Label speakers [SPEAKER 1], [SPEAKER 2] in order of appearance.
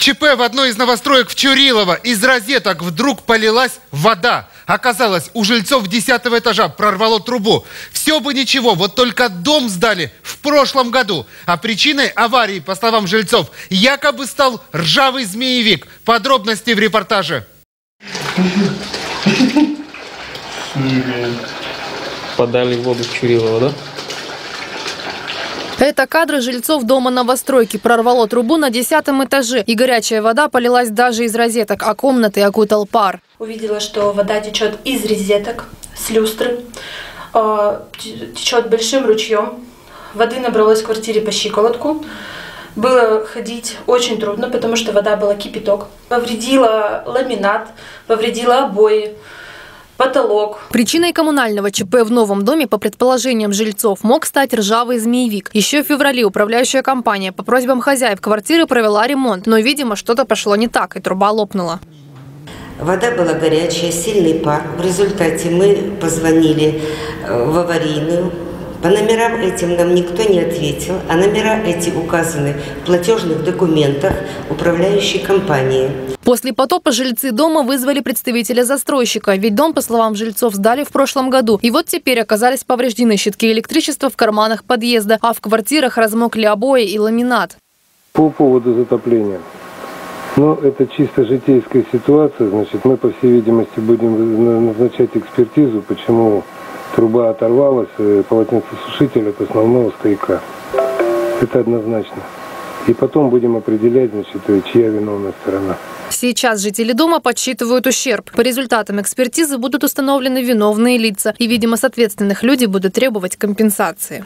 [SPEAKER 1] ЧП в одной из новостроек в Чурилово. Из розеток вдруг полилась вода. Оказалось, у жильцов 10 этажа прорвало трубу. Все бы ничего, вот только дом сдали в прошлом году. А причиной аварии, по словам жильцов, якобы стал ржавый змеевик. Подробности в репортаже.
[SPEAKER 2] Подали воду в Чурилово, да?
[SPEAKER 3] Это кадры жильцов дома новостройки. Прорвало трубу на десятом этаже, и горячая вода полилась даже из розеток, а комнаты окутал пар.
[SPEAKER 4] Увидела, что вода течет из розеток, с люстры, э, течет большим ручьем. Воды набралось в квартире по щиколотку. Было ходить очень трудно, потому что вода была кипяток. Повредила ламинат, повредила обои потолок.
[SPEAKER 3] Причиной коммунального ЧП в новом доме, по предположениям жильцов, мог стать ржавый змеевик. Еще в феврале управляющая компания по просьбам хозяев квартиры провела ремонт, но, видимо, что-то пошло не так, и труба лопнула.
[SPEAKER 5] Вода была горячая, сильный пар. В результате мы позвонили э, в аварийную. По номерам этим нам никто не ответил, а номера эти указаны в платежных документах управляющей компании.
[SPEAKER 3] После потопа жильцы дома вызвали представителя застройщика, ведь дом, по словам жильцов, сдали в прошлом году. И вот теперь оказались повреждены щитки электричества в карманах подъезда, а в квартирах размокли обои и ламинат.
[SPEAKER 6] По поводу затопления. Ну, это чисто житейская ситуация. Значит, мы, по всей видимости, будем назначать экспертизу, почему труба оторвалась, э, полотенцесушитель от основного стояка. Это однозначно. И потом будем определять, значит, э, чья виновная сторона.
[SPEAKER 3] Сейчас жители дома подсчитывают ущерб. По результатам экспертизы будут установлены виновные лица. И, видимо, с ответственных люди будут требовать компенсации.